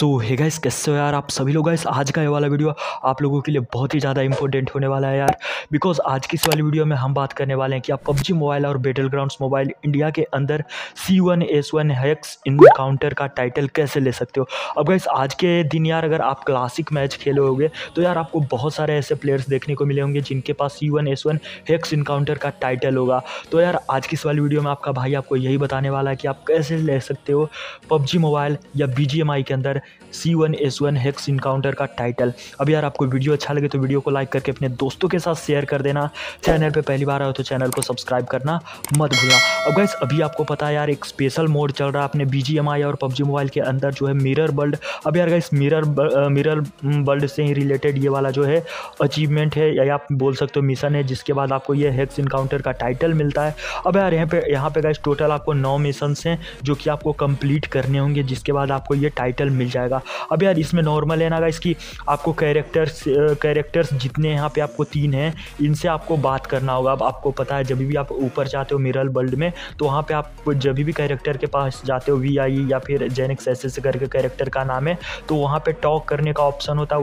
सो है गाइस कैसे हो यार आप सभी लोग गाइस आज का ये वाला वीडियो आप लोगों के लिए बहुत ही ज़्यादा इंपॉर्टेंट होने वाला है यार। बिकॉज़ आज की इस वाली वीडियो में हम बात करने वाले हैं कि आप पबजी मोबाइल और बेटल ग्राउंड मोबाइल इंडिया के अंदर C one S one hacks encounter का टाइटल कैसे ले सकते हो? अब गाइस आज के दिन यार अगर आप क्लासिक मैच खेले होगे तो यार आपको बहुत सारे ऐसे प्लेयर्स देखने को मिले होंगे जिनके पास C one S one hacks encounter का टाइटल होगा। तो यार आज की इस वाली वीडियो में आपका भाई आपको यही बताने वाला है कि आप कैसे ले सकते हो पबजी मोबाइल या BGMI के अंदर। C one S one hacks encounter का टाइटल अब यार, आपको वीडियो अच्छा लगे तो वीडियो को लाइक करके अपने दोस्तों के साथ शेयर कर देना। चैनल पे पहली बार आए तो चैनल को सब्सक्राइब करना मत भूलना। अब गैस अभी आपको पता है यार, एक स्पेशल मोड चल रहा है अपने बीजीएमआई और पबजी मोबाइल के अंदर, जो है मिरर बल्ड अब यार गैस मिरर मिरर बल्ड से ही रिलेटेड ये वाला जो है अचीवमेंट है, या आप बोल सकते हो मिशन है, जिसके बाद आपको ये हेक्स इनकाउंटर का टाइटल मिलता है। अब यार, यहाँ पे यहाँ पे गैस टोटल आपको नौ मिशन हैं, जो कि आपको कंप्लीट करने होंगे, जिसके बाद आपको ये टाइटल मिल जाएगा। अब यार, इसमें नॉर्मल है ना इसकी आपको कैरेक्टर्स कैरेक्टर्स जितने यहाँ पे आपको तीन हैं, इनसे आपको बात करना होगा। अब आपको पता है, जब भी आप ऊपर जाते हो मिरल वर्ल्ड में तो वहाँ पर आप जब भी कैरेक्टर के पास जाते हो वी आई या फिर जेनिक्स ऐसे करके कैरेक्टर का नाम है तो वहाँ पर टॉक करने का ऑप्शन होता है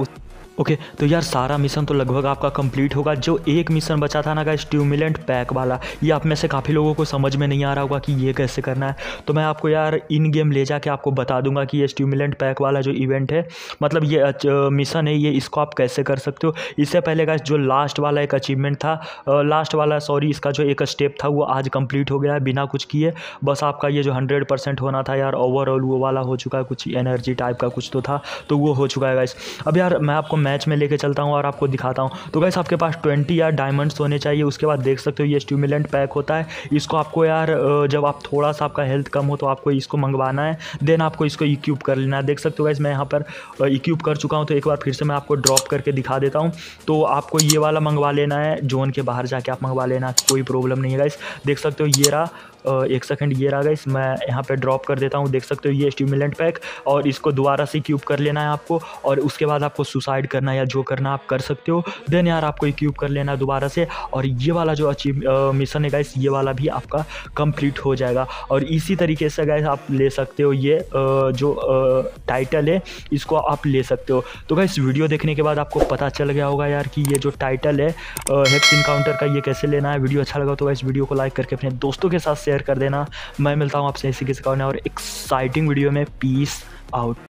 ओके okay, तो यार सारा मिशन तो लगभग आपका कंप्लीट होगा। जो एक मिशन बचा था ना का स्ट्यूमुलेंट पैक वाला ये आप में से काफ़ी लोगों को समझ में नहीं आ रहा होगा कि ये कैसे करना है। तो मैं आपको यार इन गेम ले जाके आपको बता दूँगा कि ये स्ट्यूमुलेंट पैक वाला जो इवेंट है मतलब ये मिशन है ये इसको आप कैसे कर सकते हो। इससे पहले का जो लास्ट वाला एक अचीवमेंट था लास्ट वाला सॉरी इसका जो एक स्टेप था वो आज कंप्लीट हो गया है बिना कुछ किए। बस आपका ये जो हंड्रेड परसेंट होना था यार ओवरऑल वो वाला हो चुका है कुछ एनर्जी टाइप का कुछ तो था तो वो हो चुका है गाइस अब यार मैं आपको मैच में लेके चलता हूँ और आपको दिखाता हूँ। तो गैस आपके पास ट्वेंटी यार डायमंड्स होने चाहिए, उसके बाद देख सकते हो ये स्ट्यूमुलेंट पैक होता है। इसको आपको यार जब आप थोड़ा सा आपका हेल्थ कम हो तो आपको इसको मंगवाना है। देन आपको इसको इक्यूब कर लेना है। देख सकते हो गैस मैं यहाँ पर इक्यूब कर चुका हूँ तो एक बार फिर से मैं आपको ड्रॉप करके दिखा देता हूँ। तो आपको ये वाला मंगवा लेना है जोन के बाहर जाके आप मंगवा लेना, कोई प्रॉब्लम नहीं है गाइस देख सकते हो ये रहा एक सेकंड ये रहा गाइस मैं यहाँ पे ड्रॉप कर देता हूँ। देख सकते हो ये स्टिमुलेंट पैक और इसको दोबारा से क्यूब कर लेना है आपको और उसके बाद आपको सुसाइड करना या जो करना आप कर सकते हो, देन यार आपको क्यूब कर लेना दोबारा से। और ये वाला जो अचीव मिशन है गाइस ये वाला भी आपका कंप्लीट हो जाएगा। और इसी तरीके से गाइस आप ले सकते हो ये जो टाइटल है, इसको आप ले सकते हो। तो गाइस वीडियो देखने के बाद आपको पता चल गया होगा यार कि ये जो टाइटल है हेक्स इनकाउंटर का ये कैसे लेना है। वीडियो अच्छा लगा तो गाइस वीडियो को लाइक करके अपने दोस्तों के साथ शेयर कर देना। मैं मिलता हूँ आपसे इसी के सिखाने और एक्साइटिंग वीडियो में। Peace out